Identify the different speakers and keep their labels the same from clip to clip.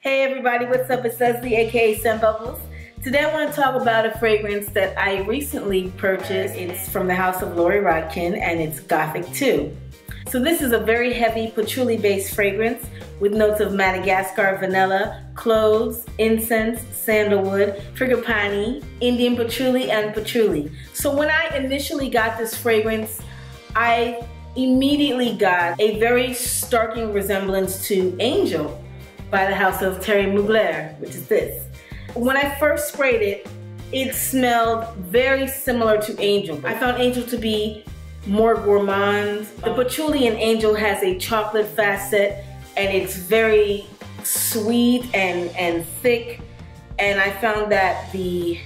Speaker 1: Hey everybody, what's up? It's Leslie, aka Scent Bubbles. Today I want to talk about a fragrance that I recently purchased. It's from the house of Loree Rodkin and it's Gothic 2. So this is a very heavy patchouli based fragrance with notes of Madagascar vanilla, cloves, incense, sandalwood, frangipani, Indian patchouli, and patchouli. So when I initially got this fragrance, I immediately got a very starking resemblance to Angel by the house of Thierry Mugler, which is this. When I first sprayed it, it smelled very similar to Angel. I found Angel to be more gourmand. The patchouli in Angel has a chocolate facet and it's very sweet and, and thick. And I found that the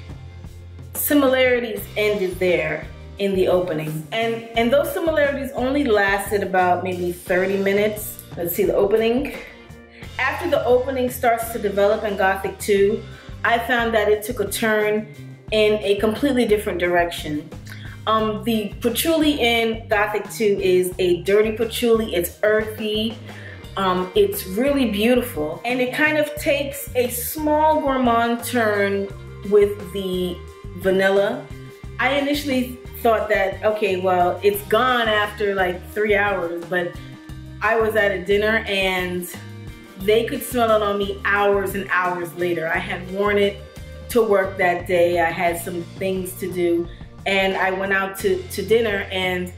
Speaker 1: similarities ended there in the opening. And, and those similarities only lasted about maybe 30 minutes. Let's see the opening. After the opening starts to develop in Gothic 2, I found that it took a turn in a completely different direction. Um, the patchouli in Gothic 2 is a dirty patchouli. It's earthy. Um, it's really beautiful. And it kind of takes a small gourmand turn with the vanilla. I initially thought that, okay, well, it's gone after like three hours, but I was at a dinner and they could smell it on me hours and hours later. I had worn it to work that day. I had some things to do and I went out to, to dinner and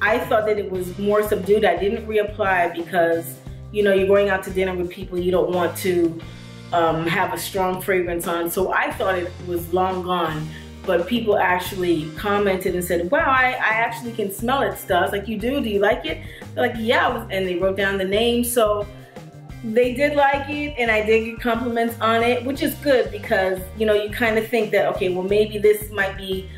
Speaker 1: I thought that it was more subdued. I didn't reapply because, you know, you're going out to dinner with people you don't want to um, have a strong fragrance on. So I thought it was long gone. But people actually commented and said, wow, I, I actually can smell it still. I was like, you do? Do you like it? They're like, yeah. And they wrote down the name. So they did like it and I did get compliments on it, which is good because, you know, you kind of think that, okay, well, maybe this might be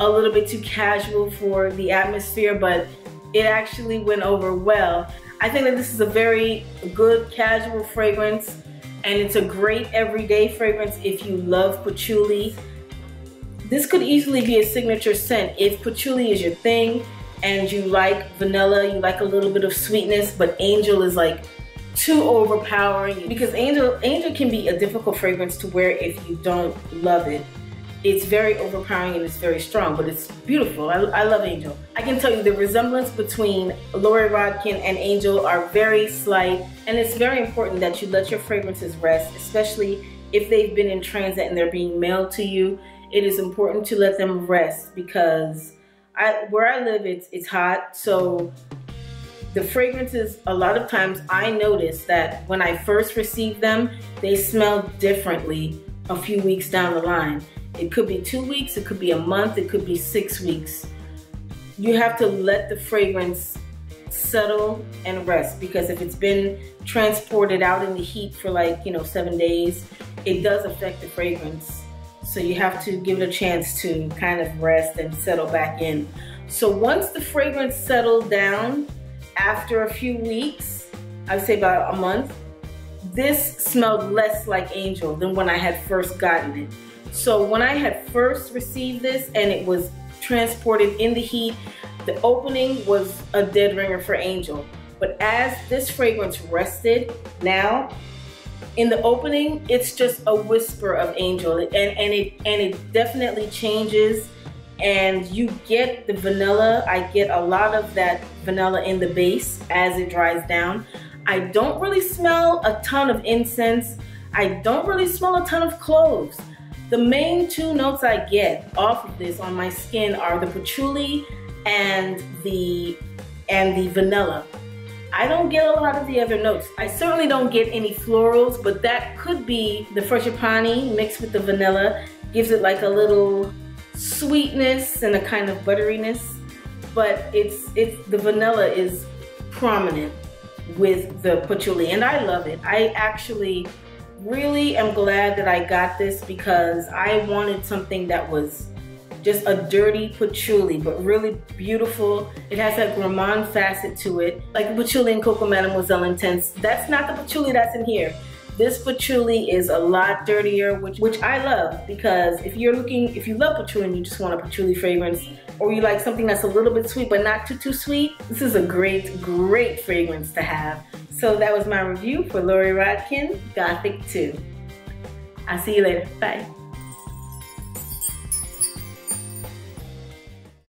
Speaker 1: a little bit too casual for the atmosphere, but it actually went over well. I think that this is a very good casual fragrance and it's a great everyday fragrance if you love patchouli. This could easily be a signature scent if patchouli is your thing and you like vanilla, you like a little bit of sweetness, but angel is like too overpowering because angel angel can be a difficult fragrance to wear if you don't love it it's very overpowering and it's very strong, but it's beautiful. I, I, love Angel. I can tell you the resemblance between Loree Rodkin and Angel are very slight, and it's very important that you let your fragrances rest, especially if they've been in transit and they're being mailed to you. It is important to let them rest because I, where I live, it's, it's hot, so the fragrances, a lot of times I notice that when I first receive them, they smell differently a few weeks down the line. It could be two weeks, it could be a month, it could be six weeks. You have to let the fragrance settle and rest because if it's been transported out in the heat for like, you know, seven days, it does affect the fragrance. So you have to give it a chance to kind of rest and settle back in. So once the fragrance settled down, after a few weeks, I would say about a month, this smelled less like Angel than when I had first gotten it. So when I had first received this and it was transported in the heat, the opening was a dead ringer for Angel. But as this fragrance rested now, in the opening, it's just a whisper of Angel and, and it and it definitely changes and you get the vanilla. I get a lot of that vanilla in the base as it dries down. I don't really smell a ton of incense. I don't really smell a ton of cloves. The main two notes I get off of this on my skin are the patchouli and the and the vanilla. I don't get a lot of the other notes. I certainly don't get any florals, but that could be the frangipani mixed with the vanilla. Gives it like a little sweetness and a kind of butteriness. But it's it's the vanilla is prominent with the patchouli and I love it. I actually really am glad that I got this because I wanted something that was just a dirty patchouli, but really beautiful. It has that gourmand facet to it, like the patchouli in Coco Mademoiselle Intense. That's not the patchouli that's in here. This patchouli is a lot dirtier, which, which I love because if you're looking, if you love patchouli and you just want a patchouli fragrance, or you like something that's a little bit sweet but not too, too sweet, this is a great, great fragrance to have. So that was my review for Loree Rodkin Gothic 2. I'll see you later. Bye.